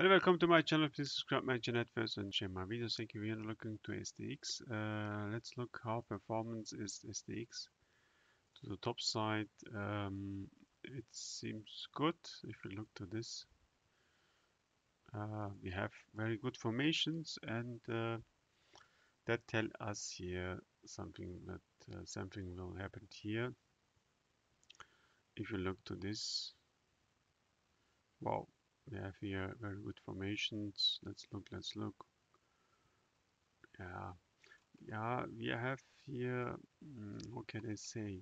Hello, welcome to my channel. Please subscribe my channel first and share my videos. Thank you. We are looking to STX. Uh, let's look how performance is STX. To the top side, um, it seems good. If we look to this, uh, we have very good formations, and uh, that tell us here something that uh, something will happen here. If you look to this, wow, we have here very good formations let's look let's look. Yeah. Yeah we have here mm, what can I say?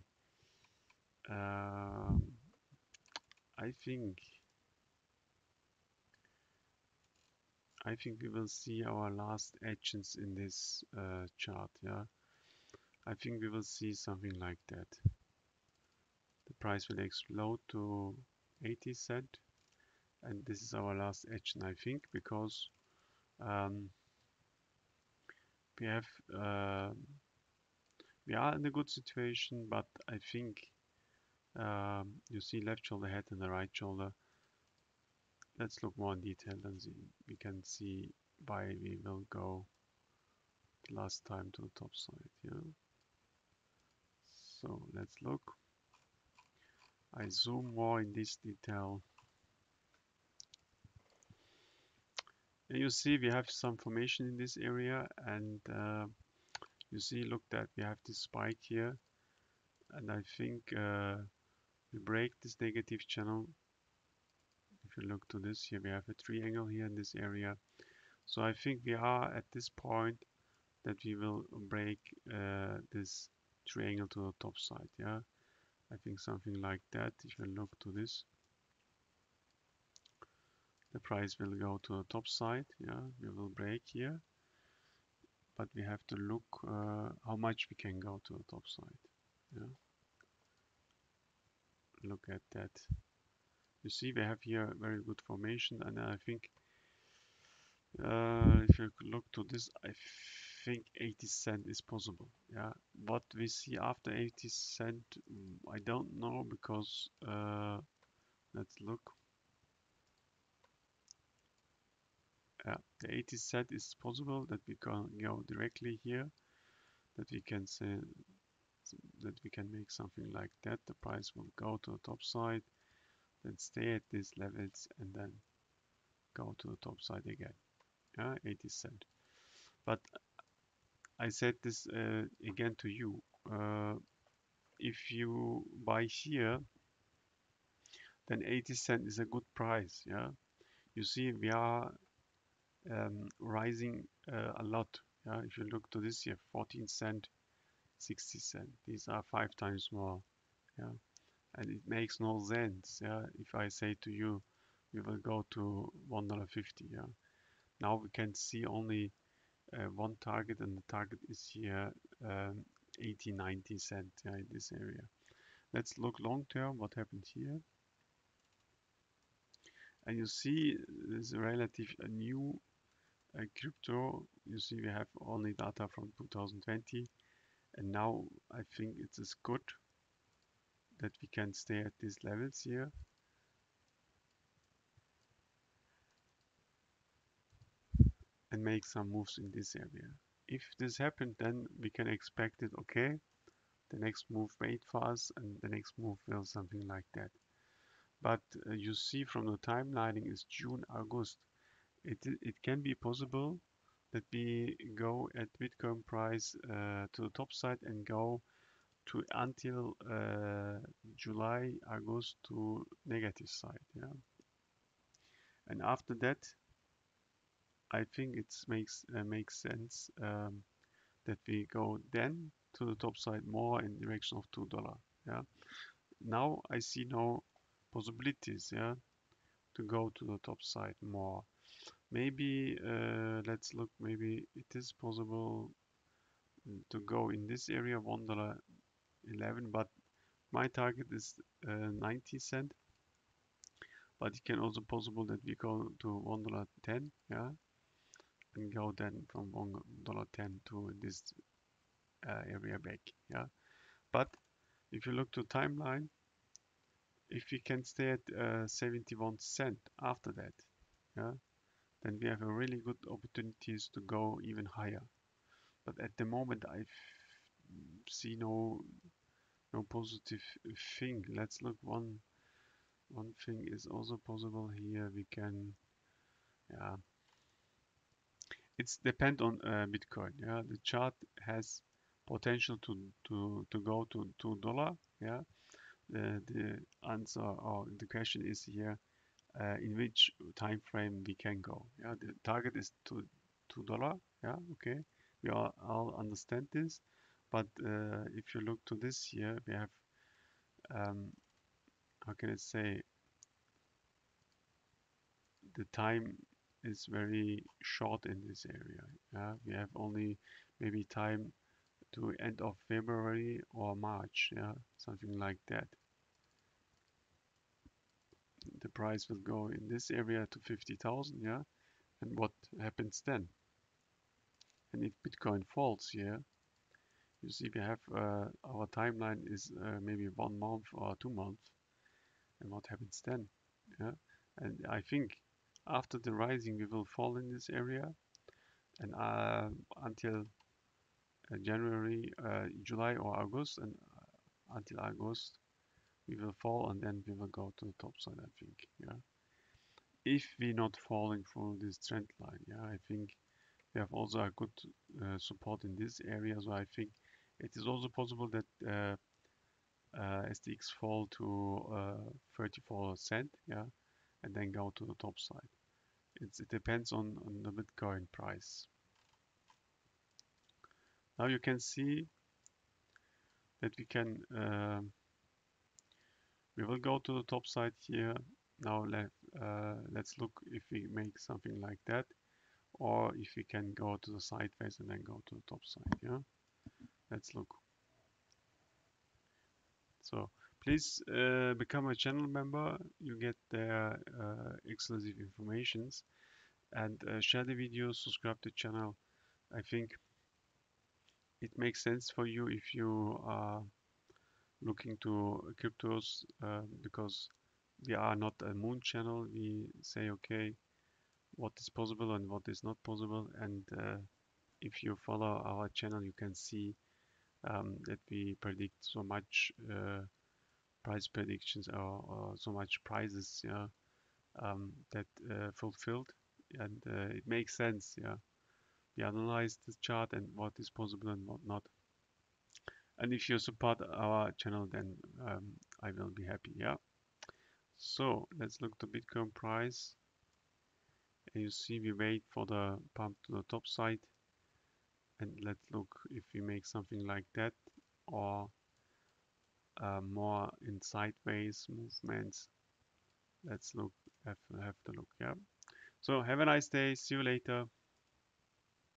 Um, I think I think we will see our last actions in this uh, chart yeah? I think we will see something like that. The price will explode to 80 cent and this is our last action I think because um, we have uh, we are in a good situation but I think um, you see left shoulder head and the right shoulder. Let's look more in detail and see we can see why we will go the last time to the top side yeah so let's look. I zoom more in this detail you see we have some formation in this area and uh, you see look that we have this spike here. And I think uh, we break this negative channel. If you look to this here we have a triangle here in this area. So I think we are at this point that we will break uh, this triangle to the top side yeah? I think something like that if you look to this the price will go to the top side yeah we will break here. But we have to look uh, how much we can go to the top side yeah. Look at that. You see we have here very good formation and I think uh, if you look to this I think 80 cent is possible yeah. What we see after 80 cent mm, I don't know because uh, let's look yeah, the 80 set is possible that we can go directly here that we can say that we can make something like that. The price will go to the top side then stay at these levels and then go to the top side again. Yeah 80 cent but I said this uh, again to you uh, if you buy here then 80 cent is a good price yeah? You see we are um, rising uh, a lot. Yeah, if you look to this here, 14 cent, 60 cent. These are five times more. Yeah, and it makes no sense. Yeah, if I say to you, we will go to one dollar fifty. Yeah, now we can see only uh, one target, and the target is here um, 80, 90 cent. Yeah, in this area. Let's look long term. What happened here? and you see there's a relative a new uh, crypto you see we have only data from 2020 and now I think it is good that we can stay at these levels here. And make some moves in this area. If this happened then we can expect it okay the next move wait for us and the next move will something like that. But uh, you see from the timelining is June August it, it can be possible that we go at Bitcoin price uh, to the top side and go to until uh, July, August to negative side. Yeah, and after that, I think it makes uh, makes sense um, that we go then to the top side more in direction of two dollar. Yeah, now I see no possibilities. Yeah, to go to the top side more maybe uh, let's look maybe it is possible to go in this area one dollar 11 but my target is uh, 90 cent. But it can also possible that we go to one dollar 10 yeah and go then from one dollar 10 to this uh, area back yeah. But if you look to timeline if we can stay at uh, 71 cent after that yeah then we have a really good opportunities to go even higher. But at the moment, I see no no positive thing. Let's look one one thing is also possible here. We can yeah it's depend on uh, Bitcoin. Yeah, the chart has potential to to to go to two dollar. Yeah, uh, the answer or the question is here uh, in which time frame we can go. Yeah, the target is to two dollar. Yeah, okay, we all, all understand this. But uh, if you look to this year, we have um, how can I say the time is very short in this area. Yeah, we have only maybe time to end of February or March. Yeah, something like that. Price will go in this area to 50,000. Yeah, and what happens then? And if Bitcoin falls here, you see we have uh, our timeline is uh, maybe one month or two months. And what happens then? Yeah, and I think after the rising we will fall in this area and uh, until uh, January, uh, July or August and uh, until August we will fall and then we will go to the top side I think yeah. If we're not falling through this trend line yeah I think we have also a good uh, support in this area so I think it is also possible that uh, uh, STX fall to 34 cent yeah and then go to the top side. It's, it depends on, on the Bitcoin price. Now you can see that we can, uh, we will go to the top side here. Now let, uh, let's look if we make something like that or if we can go to the sideways and then go to the top side. Yeah, let's look. So please uh, become a channel member. You get their uh, exclusive informations and uh, share the video, subscribe to the channel. I think it makes sense for you if you are looking to cryptos uh, because we are not a moon channel. We say, okay, what is possible and what is not possible. And uh, if you follow our channel, you can see um, that we predict so much uh, price predictions or, or, so much prices yeah, um, that uh, fulfilled and uh, it makes sense yeah we analyze this chart and what is possible and what not and if you support our channel then um, I will be happy yeah? So let's look to Bitcoin price. And you see we wait for the pump to the top side. And let's look if we make something like that or uh, more in sideways movements. Let's look have, have to look yeah? So have a nice day. See you later